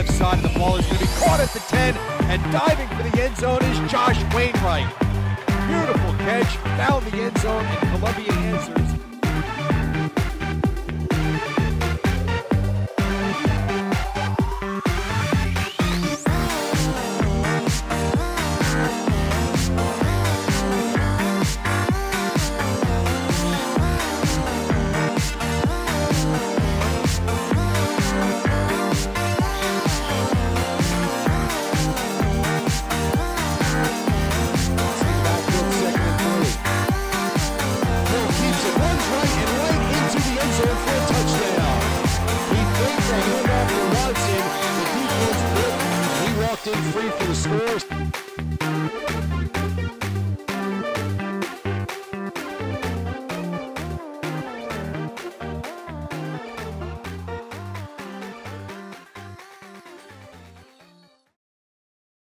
time. The ball is going to be caught at the 10, and diving for the end zone is Josh Wainwright. Beautiful catch, found the end zone, and Columbia In free for the score.